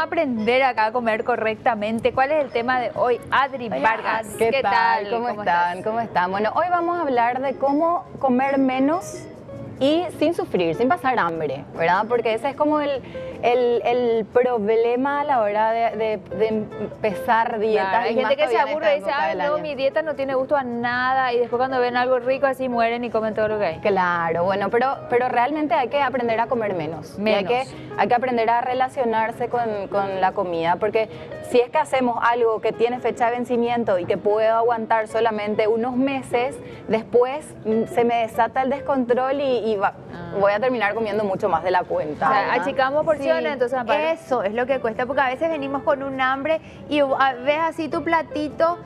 a aprender acá a comer correctamente. ¿Cuál es el tema de hoy? Adri Vargas. ¿Qué, tal? ¿Cómo, están? ¿Cómo están? Bueno, hoy vamos a hablar de cómo comer menos y sin sufrir, sin pasar hambre, ¿verdad? Porque ese es como el, el, problema a la hora de, empezar dietas. hay gente que se aburre y dice, ay, no, mi dieta no tiene gusto a nada y después cuando ven algo rico así mueren y comen todo lo que hay. Claro, bueno, pero, pero realmente hay que aprender a comer menos. menos. hay, que, hay que aprender a relacionarse con, con la comida porque si es que hacemos algo que tiene fecha de vencimiento y que puedo aguantar solamente unos meses, después mm, se me desata el descontrol y, ah. voy a terminar comiendo mucho más de la cuenta. O sea, achicamos porciones, entonces Eso es lo que cuesta, porque a veces venimos con un hambre y ves así tu platito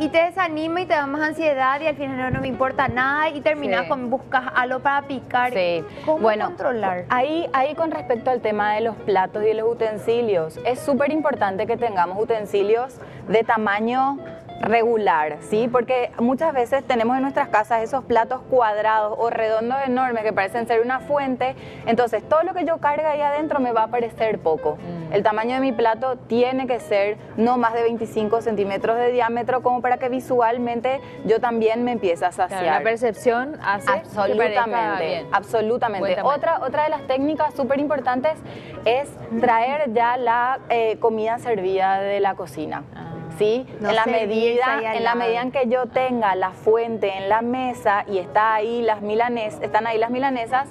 y te desanima y te da más ansiedad y al final no, me importa nada y terminas con buscas algo para picar. Sí. ¿Cómo bueno, controlar? Ahí, ahí con respecto al tema de los platos y los utensilios, es súper importante que tengamos utensilios de tamaño regular, ¿sí? Porque muchas veces tenemos en nuestras casas esos platos cuadrados o redondos enormes que parecen ser una fuente, entonces todo lo que yo carga ahí adentro me va a parecer poco. Mm. El tamaño de mi plato tiene que ser no más de 25 centímetros de diámetro como para que visualmente yo también me empiece a saciar. la percepción hace absolutamente, absolutamente. Otra, otra de las técnicas súper importantes es traer ya la eh, comida servida de la cocina. Ah. ¿Sí? en, la medida, en la medida en que yo tenga la fuente en la mesa y está ahí las milanes, están ahí las milanesas,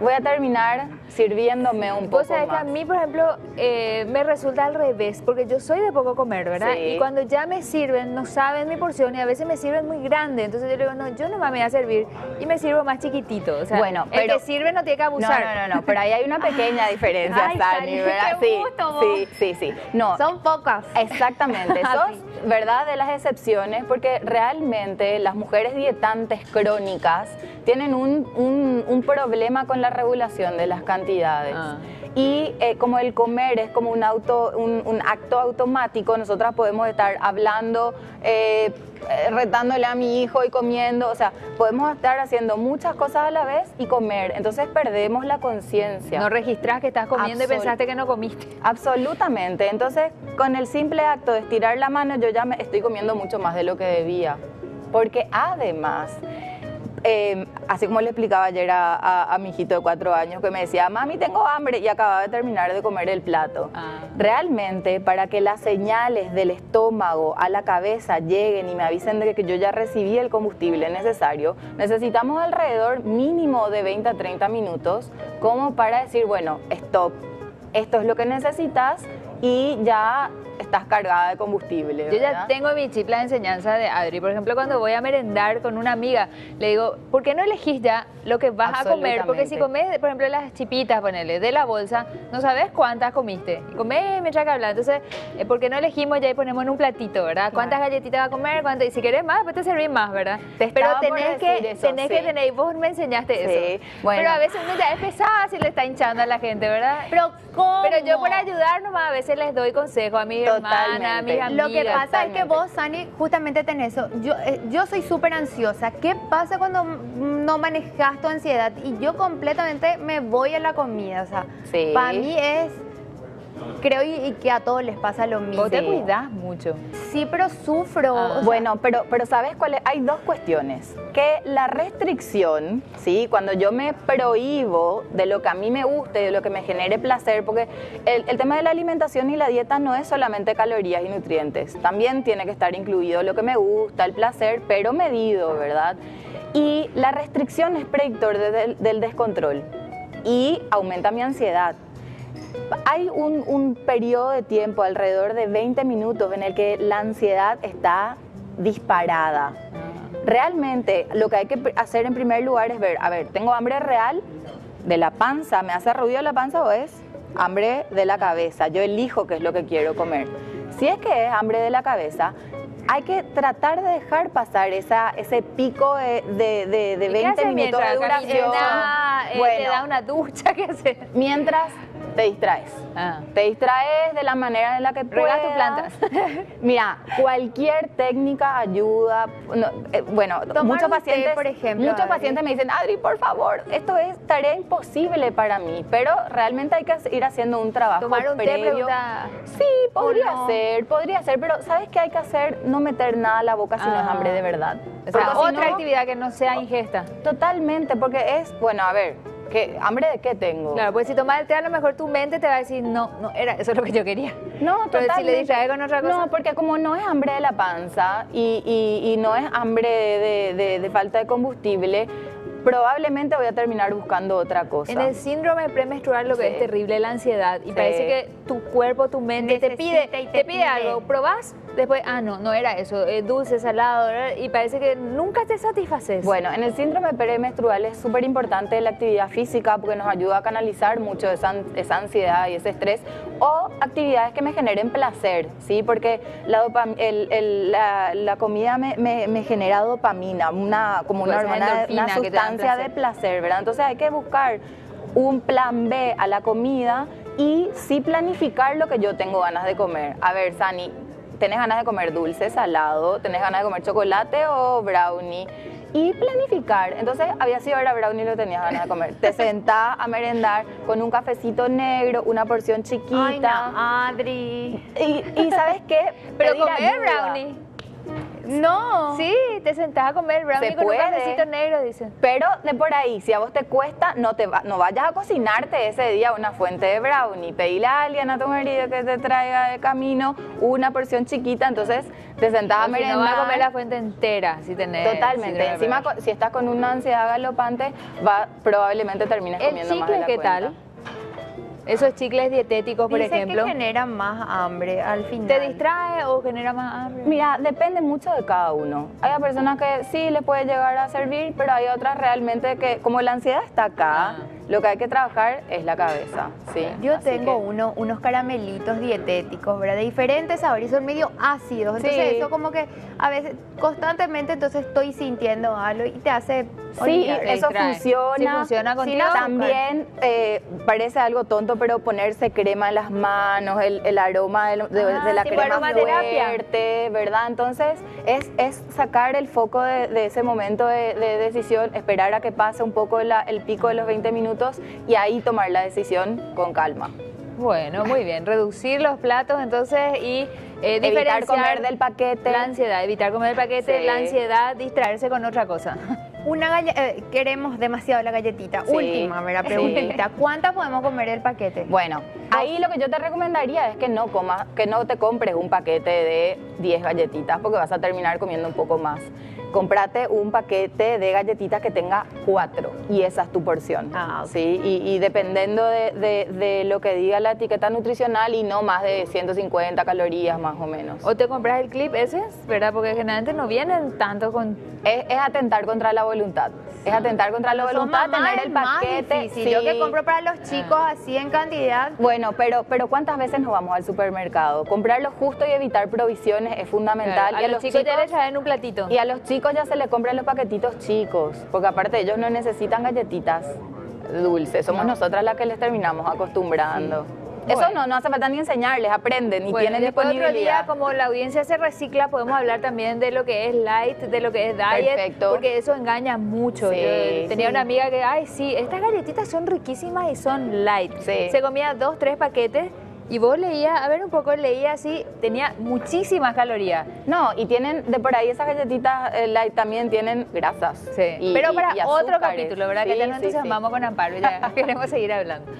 voy a terminar sirviéndome un poco. O sea, que a mí, por ejemplo, eh, me resulta al revés, porque yo soy de poco comer, ¿verdad? Y cuando ya me sirven, no saben mi porción y a veces me sirven muy grande. Entonces yo digo, no, yo no me voy a servir y me sirvo más chiquitito. O sea, bueno, el que sirve no tiene que abusar. No, no, no, no pero ahí hay una pequeña diferencia, Ay, Sani, ¿verdad? sí, sí, sí, sí. No, Son pocas. Exactamente. Sos, ¿verdad? De las excepciones, porque realmente las mujeres dietantes crónicas tienen un, un, problema con la regulación de las cantidades Ah. Y eh, como el comer es como un, auto, un, acto automático, nosotras podemos estar hablando, eh, eh, retándole a mi hijo y comiendo, o sea, podemos estar haciendo muchas cosas a la vez y comer, entonces perdemos la conciencia. No registras que estás comiendo y pensaste que no comiste. Absolutamente, entonces con el simple acto de estirar la mano yo ya me estoy comiendo mucho más de lo que debía, porque además Em, así como le explicaba ayer a, mi hijito de cuatro años que me decía, mami, tengo hambre y acababa de terminar de comer el plato. Ah. Realmente, para que las señales del estómago a la cabeza lleguen y me avisen de que yo ya recibí el combustible necesario, necesitamos alrededor mínimo de 20 a 30 minutos como para decir, bueno, stop, esto es lo que necesitas y ya estás cargada de combustible. Yo ya tengo mi chip la enseñanza de Adri. Por ejemplo, cuando voy a merendar con una amiga, le digo, ¿por qué no elegís ya lo que vas a comer? Porque si comes, por ejemplo, las chipitas, ponele, de la bolsa, no sabes cuántas comiste. Y comés mientras que hablas. Entonces, eh, ¿por qué no elegimos ya y ponemos en un platito, verdad? ¿Cuántas galletitas vas a comer? ¿Cuántas? Y si querés más, pues te servís más, ¿verdad? Pero tenés que, tenés que tener, y vos me enseñaste eso. Bueno. Pero a veces uno ya es pesada si le está hinchando a la gente, ¿verdad? Pero ¿cómo? Pero yo por ayudar nomás a veces les doy consejo a mis hermanas, a mis amigas. Lo que pasa es que vos, Sani, justamente tenés eso. Yo, eh, yo soy súper ansiosa. ¿Qué pasa cuando no manejas tu ansiedad? Y yo completamente me voy a la comida. O sea, para mí es creo y, que a todos les pasa lo mismo. Vos te cuidas mucho. Sí, pero sufro. Ah. bueno, pero, pero ¿sabes cuál es? Hay dos cuestiones. Que la restricción, ¿sí? Cuando yo me prohíbo de lo que a mí me guste, de lo que me genere placer, porque el, el tema de la alimentación y la dieta no es solamente calorías y nutrientes. También tiene que estar incluido lo que me gusta, el placer, pero medido, ¿verdad? Y la restricción es predictor del descontrol y aumenta mi ansiedad hay un, periodo de tiempo, alrededor de 20 minutos, en el que la ansiedad está disparada. Realmente lo que hay que hacer en primer lugar es ver, a ver, ¿tengo hambre real de la panza? ¿Me hace ruido la panza o es hambre de la cabeza? Yo elijo qué es lo que quiero comer. Si es que es hambre de la cabeza, hay que tratar de dejar pasar esa, ese pico de, de, de, 20 minutos de duración. Eh, bueno, da una ducha, ¿qué hace? Mientras te distraes. Ah. Te distraes de la manera en la que puedas. tus plantas. Mira, cualquier técnica ayuda. Eh, bueno, muchos pacientes, por ejemplo, muchos pacientes me dicen, Adri, por favor, esto es tarea imposible para mí, pero realmente hay que ir haciendo un trabajo Tomar un previo. sí, podría ser, podría ser, pero ¿sabes qué hay que hacer? No meter nada a la boca si no es ah. hambre de verdad. O sea, otra actividad que no sea ingesta. Totalmente, porque es, bueno, a ver, ¿Qué, ¿Hambre de qué tengo? Claro, pues si tomas el té, a lo mejor tu mente te va a decir, no, no, era, eso es lo que yo quería. No, Pero si le distraes con otra cosa. No, porque como no es hambre de la panza y, y, y no es hambre de, de, de, falta de combustible, probablemente voy a terminar buscando otra cosa. En el síndrome premenstrual lo que es terrible la ansiedad y parece que tu cuerpo, tu mente te pide, te, te pide, algo, probás, después, ah, no, no era eso, es dulce, salado, y parece que nunca te satisfaces. Bueno, en el síndrome premenstrual es súper importante la actividad física porque nos ayuda a canalizar mucho esa, esa, ansiedad y ese estrés o actividades que me generen placer, ¿sí? Porque la, el, la, la, comida me, me, me, genera dopamina, una, como una hormona, una sustancia de placer, ¿verdad? Entonces hay que buscar un plan B a la comida y sí planificar lo que yo tengo ganas de comer. A ver, Sani, ¿tenés ganas de comer dulce, salado? ¿Tenés ganas de comer chocolate o brownie? Y planificar. Entonces, había sido ahora brownie lo tenías ganas de comer. Te sentás a merendar con un cafecito negro, una porción chiquita. Ay, Adri. Y, ¿sabes qué? Pero comer brownie. No. Sí, te sentás a comer brownie con un cafecito negro, dicen. Pero de por ahí, si a vos te cuesta, no te va, no vayas a cocinarte ese día una fuente de brownie. Pedile a alguien a tu marido que te traiga de camino una porción chiquita, entonces te sentás a merendar. no vas a comer la fuente entera si tenés. Totalmente. Encima, si estás con una ansiedad galopante, va, probablemente termines comiendo más de la ¿qué tal? Esos chicles dietéticos, por ejemplo. que generan más hambre al final. ¿Te distrae o genera más hambre? Mira, depende mucho de cada uno. Hay personas que sí le puede llegar a servir, pero hay otras realmente que, como la ansiedad está acá, ah. Lo que hay que trabajar es la cabeza. Sí. Yo tengo uno, unos caramelitos dietéticos, ¿verdad? De diferentes sabores, son medio ácidos. Entonces, eso como que a veces constantemente entonces estoy sintiendo algo y te hace. Sí, eso funciona. Sí, funciona contigo. También eh, parece algo tonto, pero ponerse crema en las manos, el, aroma de, ah, la crema fuerte, ¿verdad? Entonces es, es sacar el foco de, ese momento de, decisión, esperar a que pase un poco el pico de los 20 minutos y ahí tomar la decisión con calma. Bueno, muy bien. Reducir los platos entonces y eh, evitar comer del paquete. La ansiedad, evitar comer del paquete, la ansiedad, distraerse con otra cosa. Una eh, queremos demasiado la galletita. Última, ¿verdad? Preguntita. ¿Cuántas podemos comer el paquete? Bueno, ahí lo que yo te recomendaría es que no comas, que no te compres un paquete de 10 galletitas porque vas a terminar comiendo un poco más comprate un paquete de galletitas que tenga cuatro y esa es tu porción. Ah, ¿sí? Y, dependiendo de, lo que diga la etiqueta nutricional y no más de 150 calorías más o menos. O te compras el clip ese, ¿verdad? Porque generalmente no vienen tanto con... Es, atentar contra la voluntad. Es atentar contra la voluntad, tener el paquete. Sí. Yo que compro para los chicos ah. así en cantidad. Bueno, pero, pero ¿cuántas veces nos vamos al supermercado? Comprar lo justo y evitar provisiones es fundamental. A, y a los, chicos, ya les traen un platito. Y a los chicos ya se le compran los paquetitos chicos, porque aparte ellos no necesitan galletitas dulces, somos nosotras las que les terminamos acostumbrando. Eso no, no hace falta ni enseñarles, aprenden y tienen disponibilidad. Otro día, como la audiencia se recicla, podemos hablar también de lo que es light, de lo que es diet, Perfecto. porque eso engaña mucho. tenía una amiga que, ay, sí, estas galletitas son riquísimas y son light. Se comía dos, tres paquetes y vos leías, a ver un poco, leía así, tenía muchísimas calorías. No, y tienen, de por ahí esas galletitas eh, light también tienen grasas. Sí, pero para otro capítulo, ¿verdad? que ya nos entusiasmamos con Amparo, ya queremos seguir hablando.